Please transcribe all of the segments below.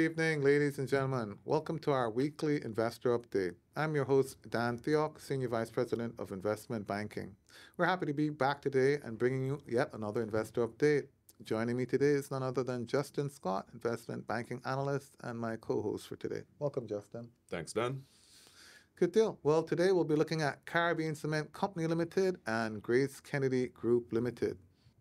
Good evening, ladies and gentlemen. Welcome to our weekly investor update. I'm your host, Dan Theoc, Senior Vice President of Investment Banking. We're happy to be back today and bringing you yet another investor update. Joining me today is none other than Justin Scott, Investment Banking Analyst, and my co host for today. Welcome, Justin. Thanks, Dan. Good deal. Well, today we'll be looking at Caribbean Cement Company Limited and Grace Kennedy Group Limited.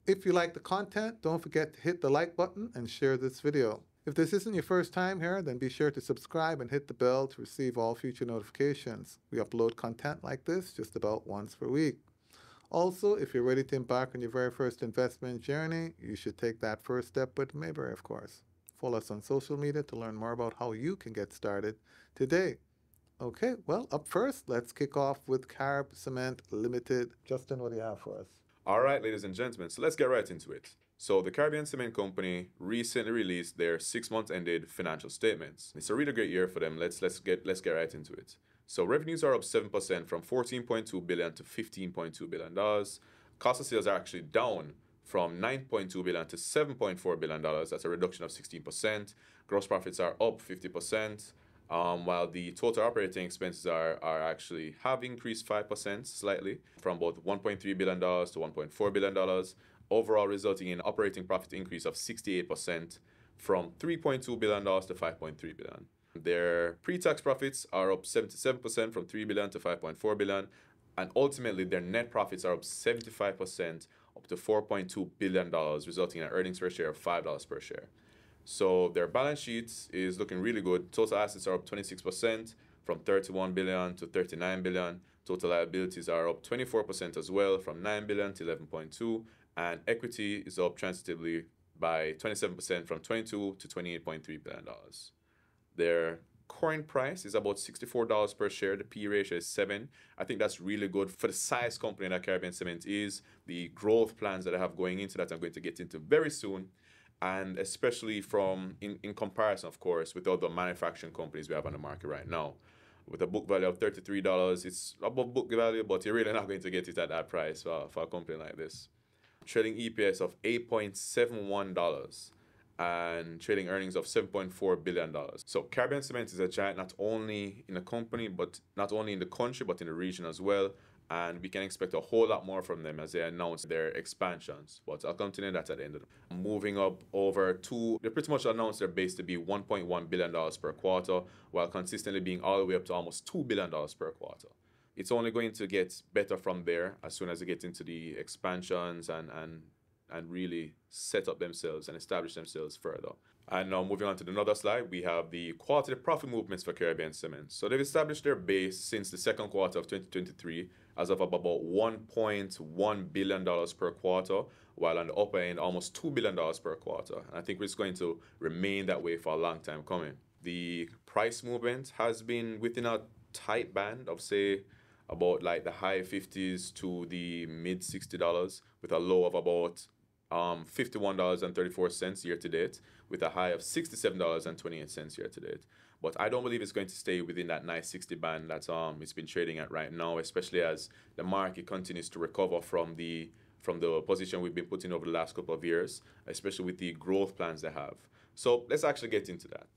If you like the content, don't forget to hit the like button and share this video. If this isn't your first time here, then be sure to subscribe and hit the bell to receive all future notifications. We upload content like this just about once per week. Also, if you're ready to embark on your very first investment journey, you should take that first step with Mayberry, of course. Follow us on social media to learn more about how you can get started today. Okay, well, up first, let's kick off with Carib Cement Limited. Justin, what do you have for us? All right, ladies and gentlemen, so let's get right into it. So, the Caribbean Cement Company recently released their six month ended financial statements. It's a really great year for them. Let's, let's, get, let's get right into it. So revenues are up 7% from 14.2 billion to 15.2 billion dollars. Cost of sales are actually down from 9.2 billion to 7.4 billion dollars. That's a reduction of 16%. Gross profits are up 50%. Um, while the total operating expenses are, are actually have increased 5% slightly from both $1.3 billion to $1.4 billion, overall resulting in operating profit increase of 68% from $3.2 billion to 5.3 billion. Their pre-tax profits are up 77% from 3 billion to 5.4 billion, and ultimately their net profits are up 75% up to 4.2 billion dollars, resulting in an earnings per share of five dollars per share. So their balance sheet is looking really good. Total assets are up 26% from 31 billion to 39 billion. Total liabilities are up 24% as well from 9 billion to 11.2 and equity is up transitively by 27% from 22 to 28.3 billion dollars. Their current price is about $64 per share. The P ratio is 7. I think that's really good for the size company that Caribbean Cement is, the growth plans that I have going into that I'm going to get into very soon, and especially from in, in comparison, of course, with other manufacturing companies we have on the market right now. With a book value of $33, it's above book value, but you're really not going to get it at that price for, for a company like this. Trading EPS of $8.71 and trading earnings of $7.4 billion. So Caribbean Cement is a giant not only in the company, but not only in the country, but in the region as well. And we can expect a whole lot more from them as they announce their expansions. But I'll continue that at the end of the Moving up over to, they pretty much announced their base to be $1.1 billion per quarter, while consistently being all the way up to almost $2 billion per quarter it's only going to get better from there as soon as they get into the expansions and, and and really set up themselves and establish themselves further. And now moving on to another slide, we have the quarterly profit movements for Caribbean Cement. So they've established their base since the second quarter of 2023 as of about $1.1 billion per quarter, while on the upper end, almost $2 billion per quarter. And I think it's going to remain that way for a long time coming. The price movement has been within a tight band of, say, about like the high 50s to the mid $60 with a low of about um, $51.34 year to date, with a high of $67.28 year to date. But I don't believe it's going to stay within that nice 60 band that um, it's been trading at right now, especially as the market continues to recover from the from the position we've been putting over the last couple of years, especially with the growth plans they have. So let's actually get into that.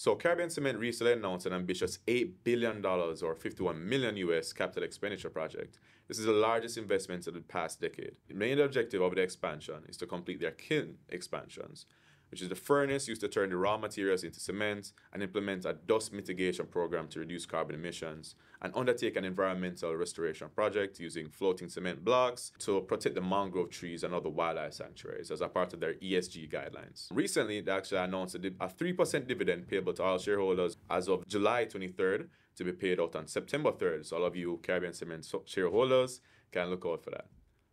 So Caribbean Cement recently announced an ambitious $8 billion or 51 million US capital expenditure project. This is the largest investment of the past decade. The main objective of the expansion is to complete their kiln expansions, which is the furnace used to turn the raw materials into cement and implement a dust mitigation program to reduce carbon emissions, and undertake an environmental restoration project using floating cement blocks to protect the mangrove trees and other wildlife sanctuaries as a part of their ESG guidelines. Recently, they actually announced a 3% dividend payable to all shareholders as of July 23rd to be paid out on September 3rd. So all of you Caribbean Cement shareholders can look out for that.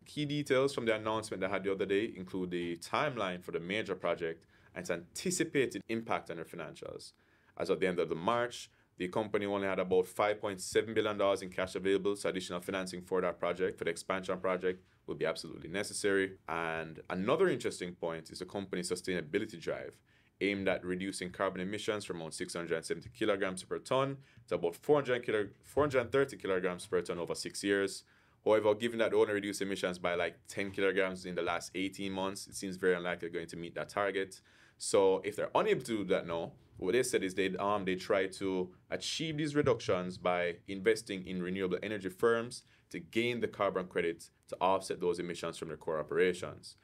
Key details from the announcement they had the other day include the timeline for the major project and its anticipated impact on their financials. As of the end of the March, the company only had about $5.7 billion in cash available, so additional financing for that project, for the expansion project, will be absolutely necessary. And another interesting point is the company's sustainability drive, aimed at reducing carbon emissions from around 670 kilograms per ton to about 400 kilo, 430 kilograms per ton over six years However, given that they only reduced emissions by like 10 kilograms in the last 18 months, it seems very unlikely they're going to meet that target. So if they're unable to do that now, what they said is they um they try to achieve these reductions by investing in renewable energy firms to gain the carbon credits to offset those emissions from their core operations.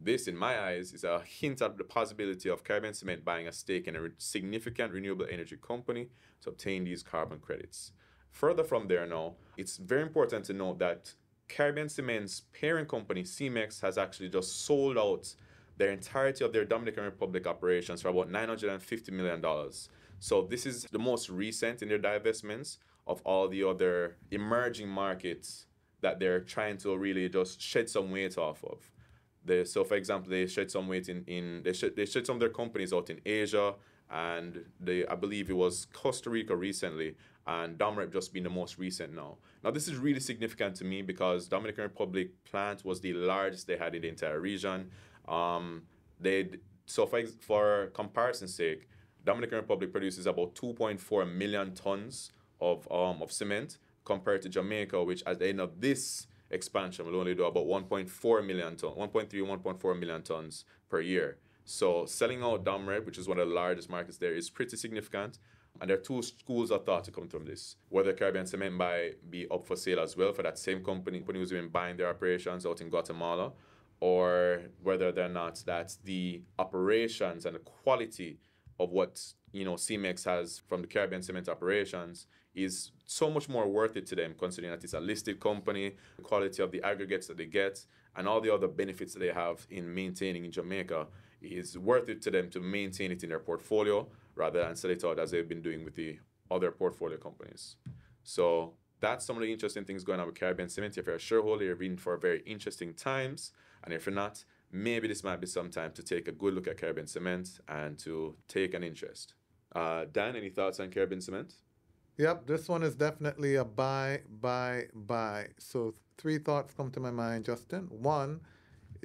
This, in my eyes, is a hint at the possibility of Caribbean Cement buying a stake in a significant renewable energy company to obtain these carbon credits. Further from there now, it's very important to note that Caribbean Cement's parent company, Cemex, has actually just sold out their entirety of their Dominican Republic operations for about $950 million. So this is the most recent in their divestments of all the other emerging markets that they're trying to really just shed some weight off of. They, so for example, they shed some weight in, in they, shed, they shed some of their companies out in Asia and they I believe it was Costa Rica recently and Domrep just being the most recent now. Now this is really significant to me because Dominican Republic plant was the largest they had in the entire region. Um, they so for for comparison's sake, Dominican Republic produces about 2.4 million tons of um, of cement compared to Jamaica, which at the end of this expansion will only do about 1.4 million tons, 1.3, 1.4 million tons per year. So selling out Domrep, which is one of the largest markets there, is pretty significant. And there are two schools of thought to come from this. Whether Caribbean Cement buy be up for sale as well for that same company, who's been buying their operations out in Guatemala, or whether they're not that the operations and the quality of what you know Cemex has from the Caribbean Cement operations is so much more worth it to them, considering that it's a listed company, the quality of the aggregates that they get, and all the other benefits that they have in maintaining in Jamaica is worth it to them to maintain it in their portfolio rather than sell it out as they've been doing with the other portfolio companies. So that's some of the interesting things going on with Caribbean Cement. If you're a shareholder, you're in for very interesting times. And if you're not, maybe this might be some time to take a good look at Caribbean Cement and to take an interest. Uh, Dan, any thoughts on Caribbean Cement? Yep, this one is definitely a buy, buy, buy. So three thoughts come to my mind, Justin. One,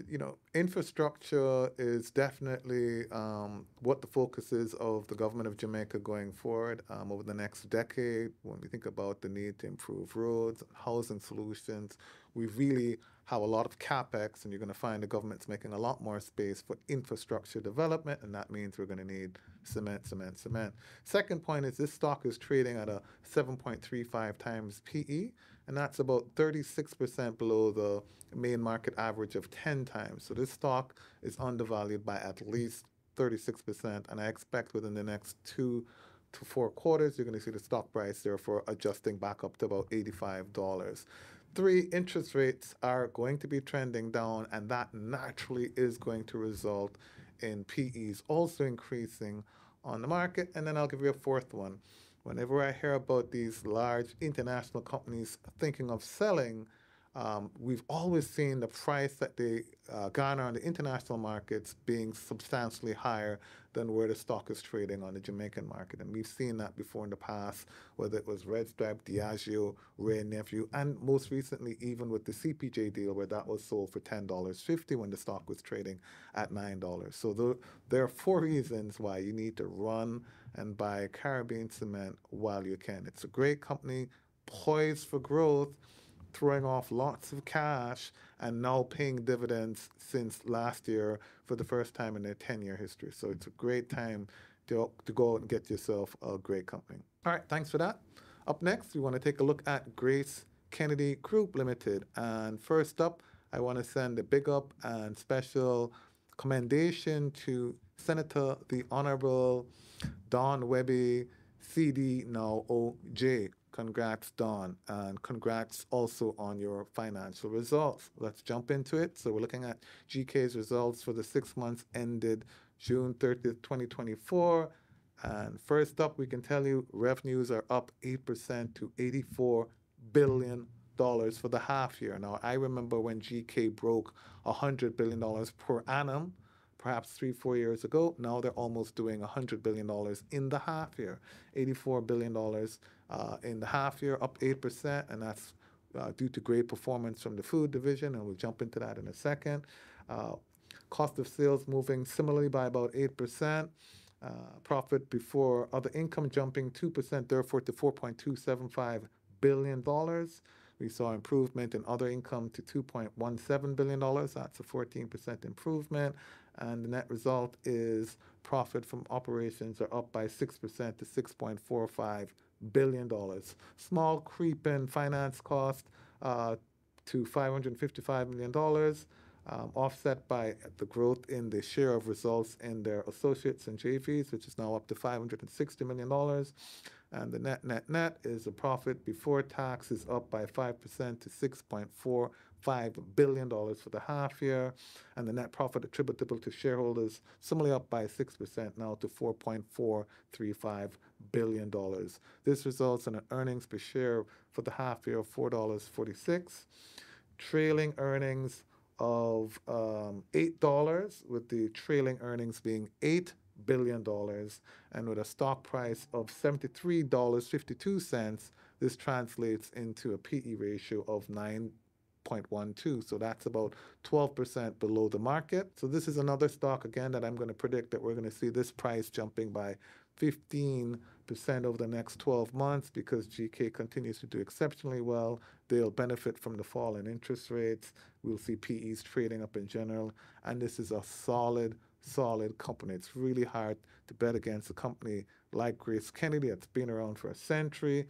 you know, infrastructure is definitely um, what the focus is of the government of Jamaica going forward um, over the next decade. When we think about the need to improve roads, housing solutions, we really have a lot of capex, and you're going to find the government's making a lot more space for infrastructure development, and that means we're going to need cement, cement, cement. Second point is this stock is trading at a 7.35 times PE, and that's about 36% below the main market average of 10 times. So this stock is undervalued by at least 36%, and I expect within the next two to four quarters, you're going to see the stock price therefore adjusting back up to about $85 three, interest rates are going to be trending down, and that naturally is going to result in PEs also increasing on the market. And then I'll give you a fourth one. Whenever I hear about these large international companies thinking of selling, um, we've always seen the price that they uh, garner on the international markets being substantially higher than where the stock is trading on the Jamaican market. And we've seen that before in the past, whether it was Red Stripe, Diageo, Wray Nephew, and most recently even with the CPJ deal where that was sold for $10.50 when the stock was trading at $9. So the, there are four reasons why you need to run and buy Caribbean Cement while you can. It's a great company, poised for growth throwing off lots of cash and now paying dividends since last year for the first time in their 10 year history. So it's a great time to, to go out and get yourself a great company. All right, thanks for that. Up next, we want to take a look at Grace Kennedy Group Limited. And first up, I want to send a big up and special commendation to Senator the Honorable Don Wehby, CD, now OJ, Congrats, Don. And congrats also on your financial results. Let's jump into it. So we're looking at GK's results for the six months ended June 30th, 2024. And first up, we can tell you revenues are up 8% to $84 billion for the half year. Now, I remember when GK broke $100 billion per annum perhaps three, four years ago. Now they're almost doing $100 billion in the half year, $84 billion uh, in the half year, up 8%, and that's uh, due to great performance from the food division, and we'll jump into that in a second. Uh, cost of sales moving similarly by about 8%. Uh, profit before other income jumping 2%, therefore to $4.275 billion. We saw improvement in other income to $2.17 billion. That's a 14% improvement. And the net result is profit from operations are up by 6% to $6.45 billion. Small creep in finance cost uh, to $555 million um, offset by the growth in the share of results in their associates and JVs, which is now up to $560 million. And the net, net, net is the profit before tax is up by 5% to $6.45 billion for the half year. And the net profit attributable to shareholders similarly up by 6% now to $4.435 billion. This results in an earnings per share for the half year of $4.46. Trailing earnings of um, $8, with the trailing earnings being $8 billion, dollars, and with a stock price of $73.52, this translates into a PE ratio of 9.12. So that's about 12% below the market. So this is another stock, again, that I'm going to predict that we're going to see this price jumping by 15 percent over the next 12 months because GK continues to do exceptionally well. They'll benefit from the fall in interest rates. We'll see PEs trading up in general. And this is a solid, solid company. It's really hard to bet against a company like Grace Kennedy that's been around for a century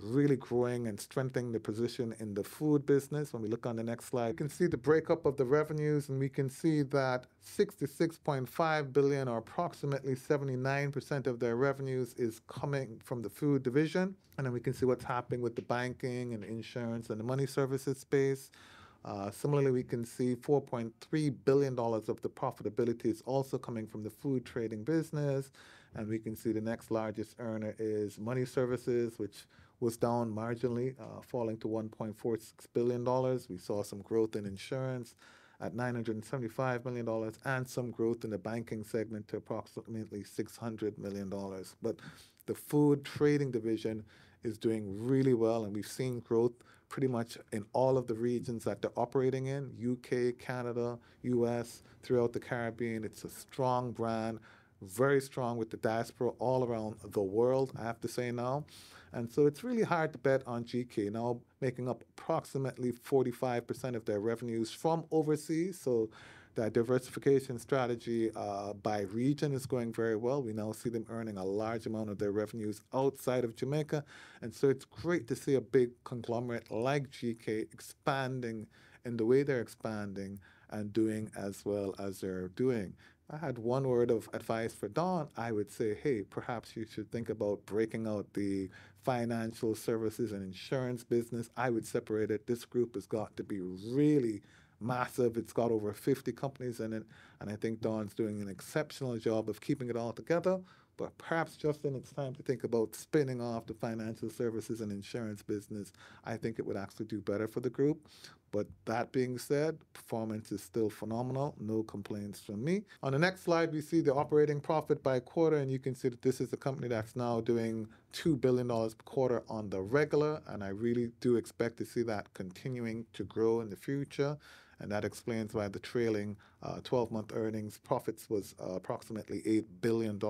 really growing and strengthening the position in the food business. When we look on the next slide, you can see the breakup of the revenues, and we can see that 66.5 billion, or approximately 79% of their revenues, is coming from the food division. And then we can see what's happening with the banking and insurance and the money services space. Uh, similarly, we can see $4.3 billion of the profitability is also coming from the food trading business. And we can see the next largest earner is money services, which was down marginally, uh, falling to $1.46 billion. We saw some growth in insurance at $975 million and some growth in the banking segment to approximately $600 million. But the food trading division is doing really well, and we've seen growth pretty much in all of the regions that they're operating in UK, Canada, US, throughout the Caribbean. It's a strong brand, very strong with the diaspora all around the world, I have to say now. And so it's really hard to bet on GK now making up approximately 45% of their revenues from overseas. So that diversification strategy uh, by region is going very well. We now see them earning a large amount of their revenues outside of Jamaica. And so it's great to see a big conglomerate like GK expanding in the way they're expanding and doing as well as they're doing. I had one word of advice for Don, I would say, hey, perhaps you should think about breaking out the financial services and insurance business. I would separate it. This group has got to be really massive. It's got over 50 companies in it, and I think Don's doing an exceptional job of keeping it all together. But perhaps, Justin, it's time to think about spinning off the financial services and insurance business. I think it would actually do better for the group. But that being said, performance is still phenomenal. No complaints from me. On the next slide, we see the operating profit by quarter, and you can see that this is a company that's now doing $2 billion per quarter on the regular. And I really do expect to see that continuing to grow in the future and that explains why the trailing 12-month uh, earnings profits was uh, approximately $8 billion.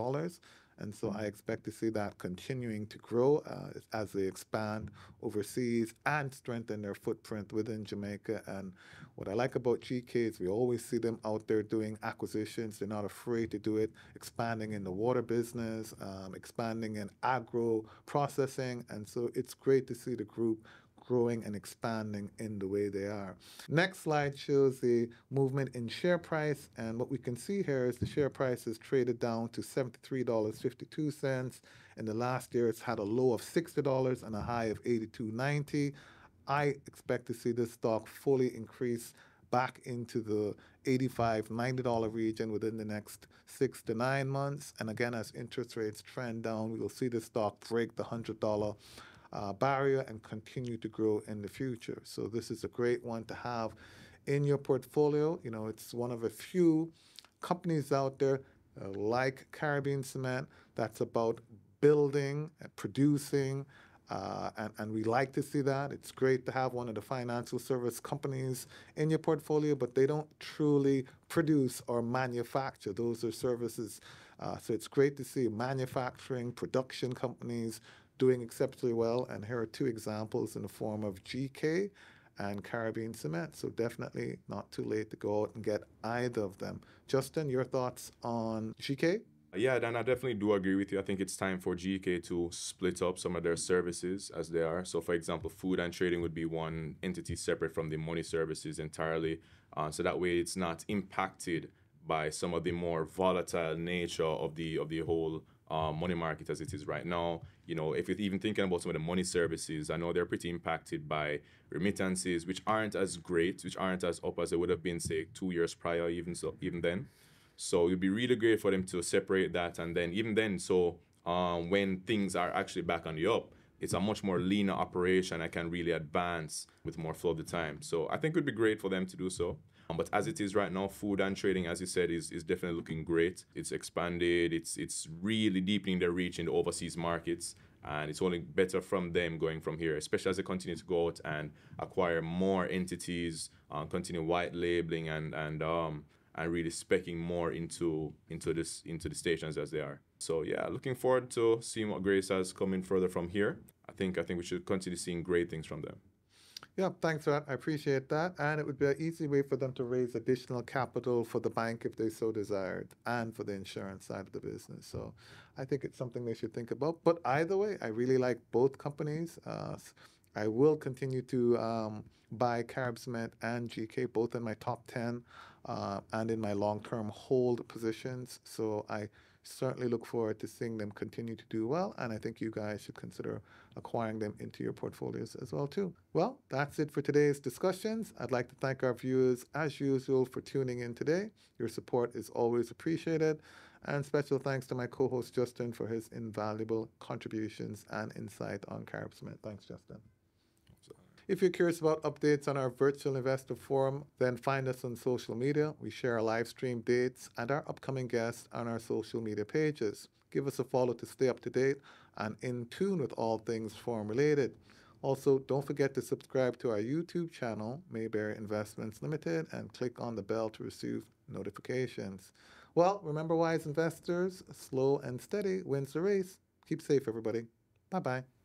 And so I expect to see that continuing to grow uh, as they expand overseas and strengthen their footprint within Jamaica. And what I like about GK is we always see them out there doing acquisitions. They're not afraid to do it, expanding in the water business, um, expanding in agro processing. And so it's great to see the group growing and expanding in the way they are. Next slide shows the movement in share price. And what we can see here is the share price is traded down to $73.52. In the last year, it's had a low of $60 and a high of $82.90. I expect to see this stock fully increase back into the $85, $90 region within the next six to nine months. And again, as interest rates trend down, we will see the stock break the $100 uh, barrier and continue to grow in the future. So this is a great one to have in your portfolio. You know, it's one of a few companies out there uh, like Caribbean Cement that's about building and producing. Uh, and, and we like to see that. It's great to have one of the financial service companies in your portfolio, but they don't truly produce or manufacture. Those are services. Uh, so it's great to see manufacturing, production companies doing exceptionally well. And here are two examples in the form of GK and Caribbean Cement. So definitely not too late to go out and get either of them. Justin, your thoughts on GK? Yeah, Dan, I definitely do agree with you. I think it's time for GK to split up some of their services as they are. So, for example, food and trading would be one entity separate from the money services entirely. Uh, so that way, it's not impacted by some of the more volatile nature of the of the whole um, money market as it is right now. You know, if you're even thinking about some of the money services, I know they're pretty impacted by remittances, which aren't as great, which aren't as up as they would have been, say, two years prior, even so, even then. So it'd be really great for them to separate that, and then even then, so um, when things are actually back on the up, it's a much more leaner operation. I can really advance with more flow of the time. So I think it would be great for them to do so. Um, but as it is right now, food and trading, as you said, is, is definitely looking great. It's expanded. It's it's really deepening their reach in the overseas markets, and it's only better from them going from here, especially as they continue to go out and acquire more entities, uh, continue white labeling and and um and really specking more into into this into the stations as they are. So yeah, looking forward to seeing what Grace has coming further from here. I think I think we should continue seeing great things from them. Yeah, thanks for that. I appreciate that. And it would be an easy way for them to raise additional capital for the bank if they so desired and for the insurance side of the business. So I think it's something they should think about. But either way, I really like both companies. Uh, I will continue to um, buy Carib Cement and GK, both in my top 10 uh, and in my long term hold positions. So I certainly look forward to seeing them continue to do well. And I think you guys should consider acquiring them into your portfolios as well too. Well, that's it for today's discussions. I'd like to thank our viewers as usual for tuning in today. Your support is always appreciated. And special thanks to my co-host Justin for his invaluable contributions and insight on Cement. Thanks, Justin. If you're curious about updates on our virtual investor forum, then find us on social media. We share our live stream dates and our upcoming guests on our social media pages. Give us a follow to stay up to date and in tune with all things forum related. Also, don't forget to subscribe to our YouTube channel, Mayberry Investments Limited, and click on the bell to receive notifications. Well, remember, wise investors, slow and steady wins the race. Keep safe, everybody. Bye bye.